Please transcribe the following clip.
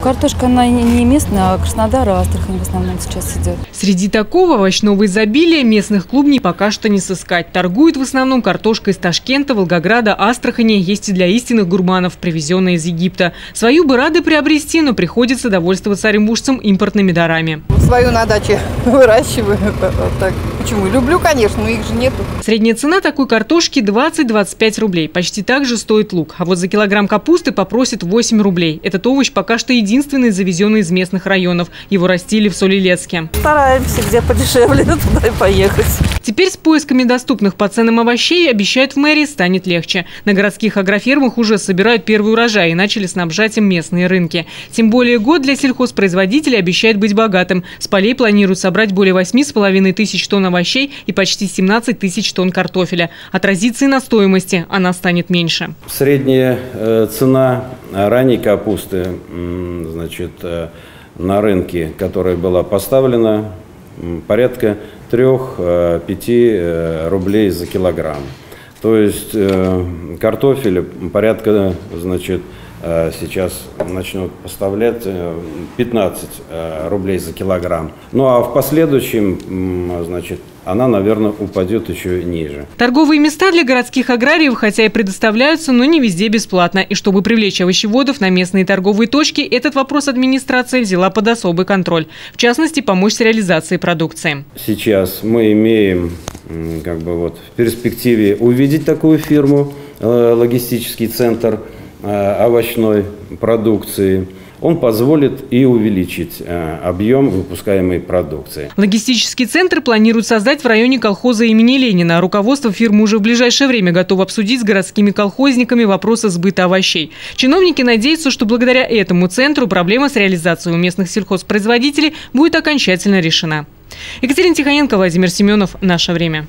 Картошка, она не местная, а Краснодар, а Астрахань в основном сейчас идет. Среди такого овощного изобилия местных клубней пока что не сыскать. Торгуют в основном картошкой из Ташкента, Волгограда, Астрахани. Есть и для истинных гурманов, привезенная из Египта. Свою бы рады приобрести, но приходится довольствоваться оренбуржцам импортными дарами. Свою на даче выращиваю. Вот так. Почему? Люблю, конечно, но их же нету. Средняя цена такой картошки 20-25 рублей. Почти так же стоит лук. А вот за килограмм капусты попросят 8 рублей. Этот овощ пока что единственный завезенный из местных районов. Его растили в Солилецке. Стараемся, где подешевле, туда и поехать. Теперь с поисками доступных по ценам овощей, обещают в мэрии, станет легче. На городских агрофермах уже собирают первый урожай и начали снабжать им местные рынки. Тем более год для сельхозпроизводителей обещает быть богатым. С полей планируют собрать более 8,5 тысяч тонн овощей и почти 17 тысяч тонн картофеля. Отразится и на стоимости, она станет меньше. Средняя э, цена ранней капусты значит, э, на рынке, которая была поставлена, порядка 3-5 рублей за килограмм. То есть э, картофель порядка, значит, э, сейчас начнут поставлять э, 15 э, рублей за килограмм. Ну а в последующем, значит, она, наверное, упадет еще ниже. Торговые места для городских аграриев, хотя и предоставляются, но не везде бесплатно. И чтобы привлечь овощеводов на местные торговые точки, этот вопрос администрация взяла под особый контроль. В частности, помочь с реализацией продукции. Сейчас мы имеем как бы вот в перспективе увидеть такую фирму, э, логистический центр э, овощной продукции. Он позволит и увеличить э, объем выпускаемой продукции. Логистический центр планируют создать в районе колхоза имени Ленина. Руководство фирмы уже в ближайшее время готово обсудить с городскими колхозниками вопросы сбыта овощей. Чиновники надеются, что благодаря этому центру проблема с реализацией у местных сельхозпроизводителей будет окончательно решена. Екатерина Тихоненко, Владимир Семенов. Наше время.